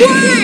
One!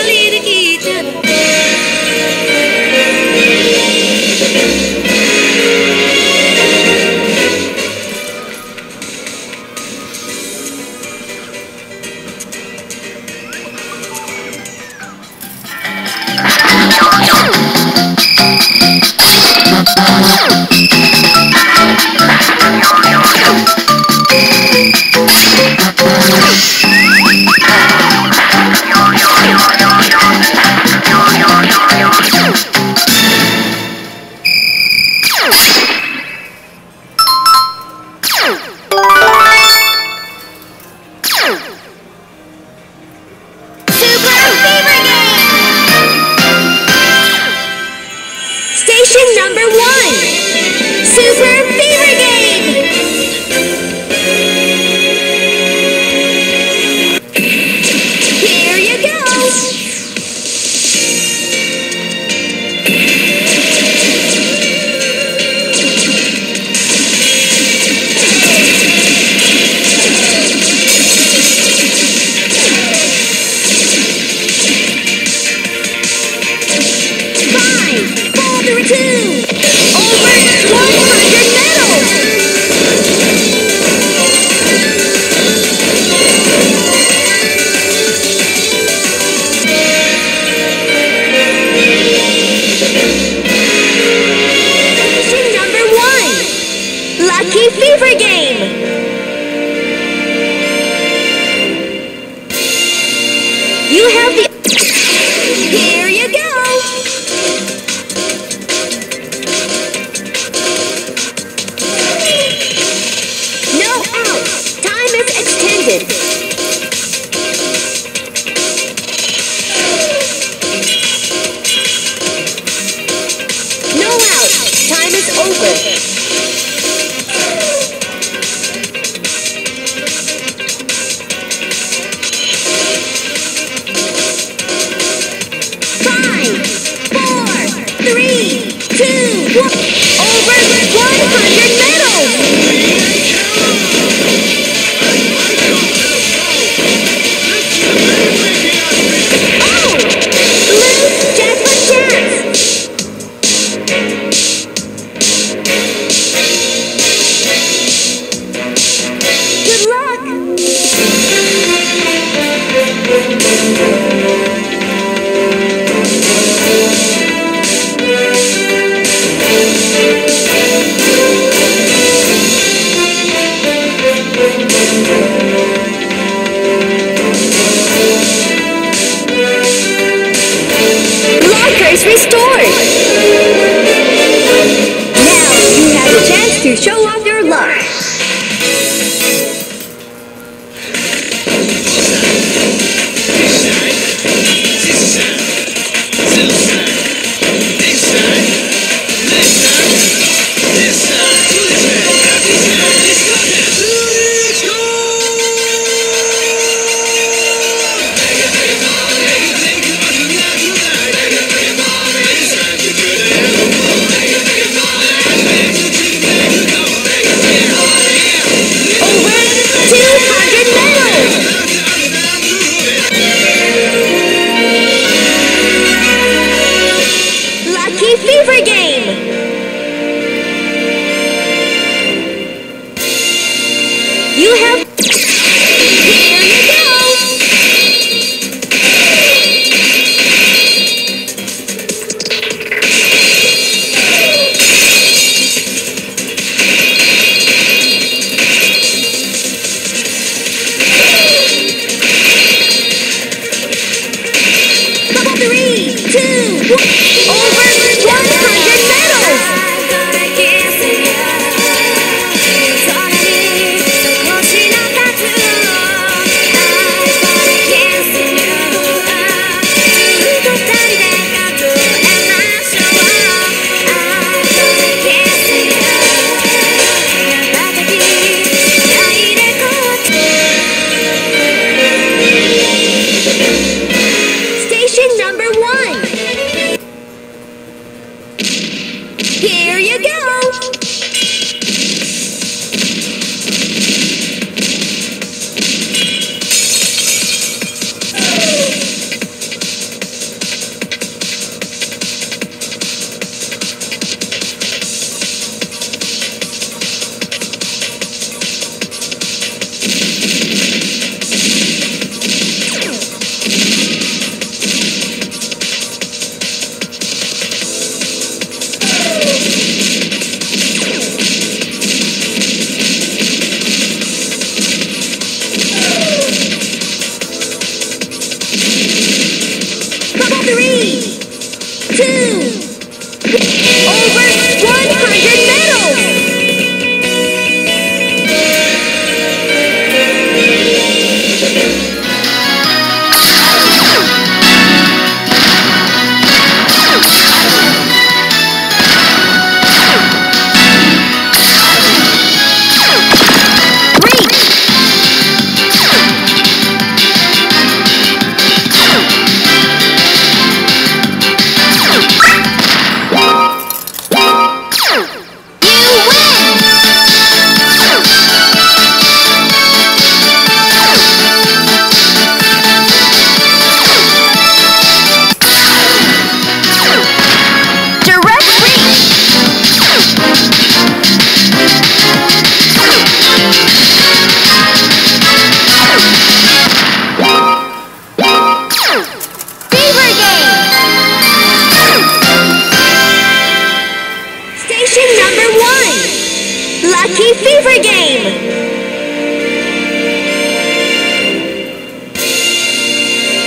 शरीर की चलती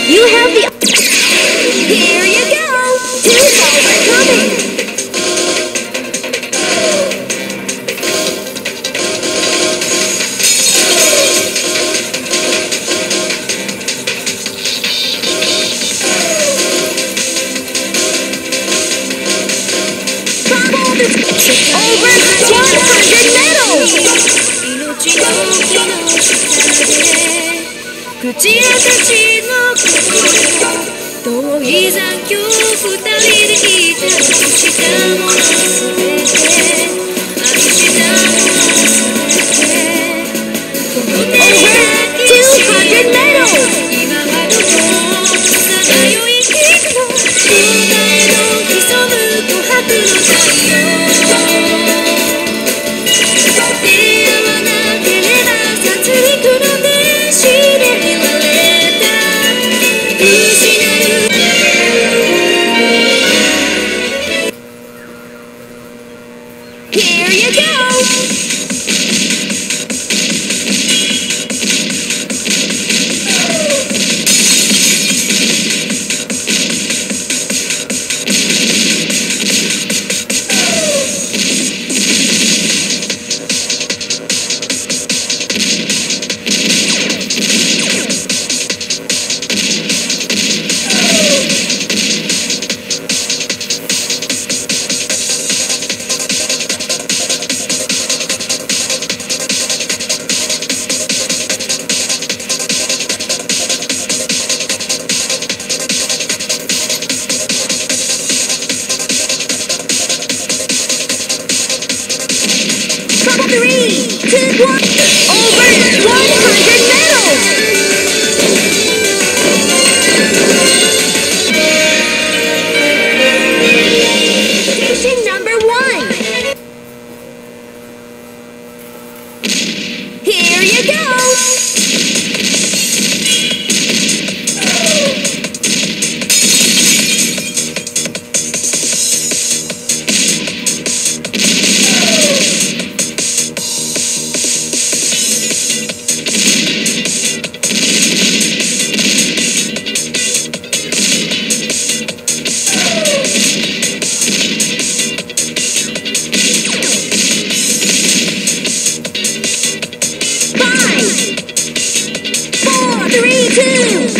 You Thank you.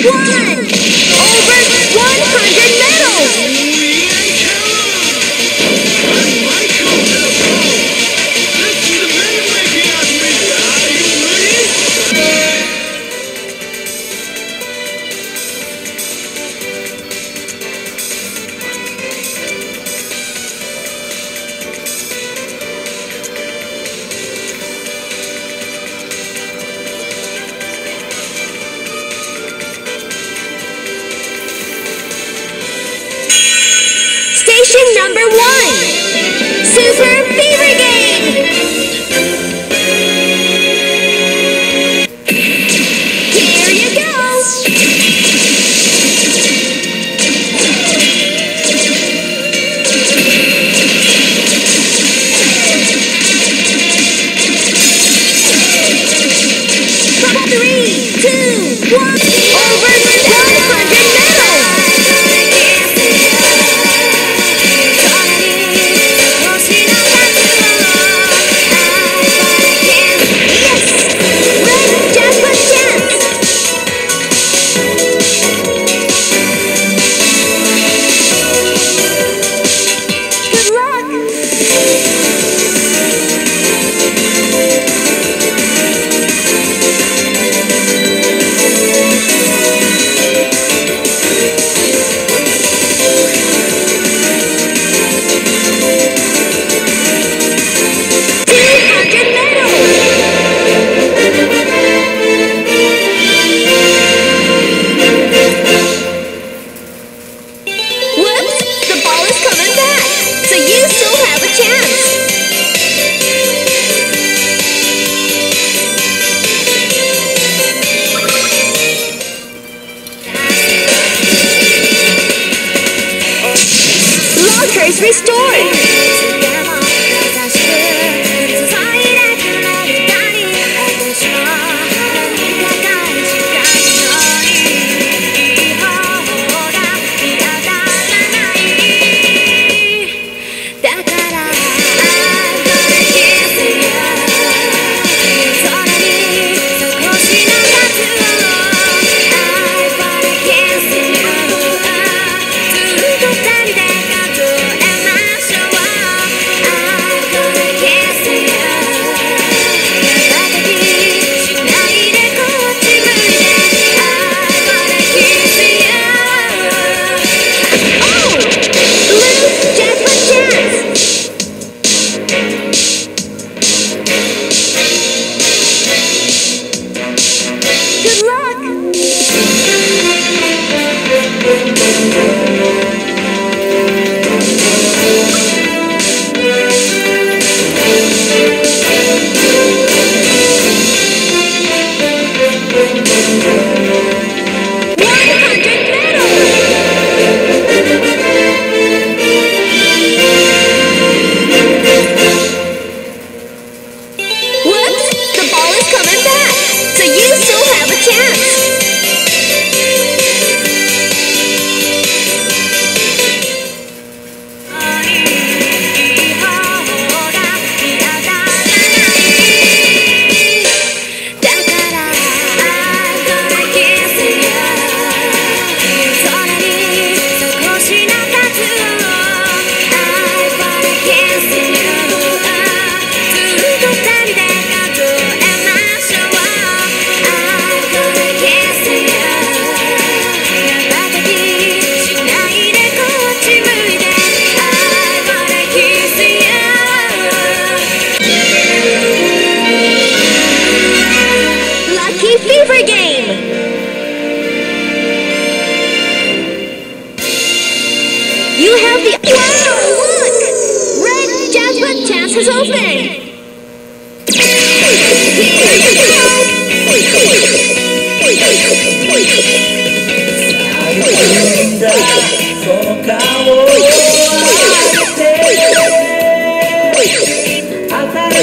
One. Over Lockers restored!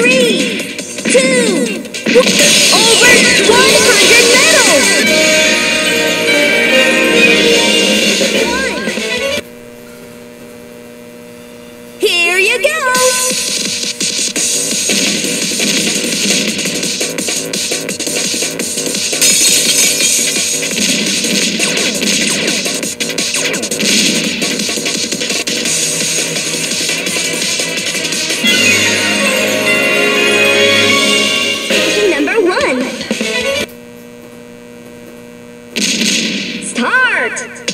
three, two, over 100 medals. Perfect.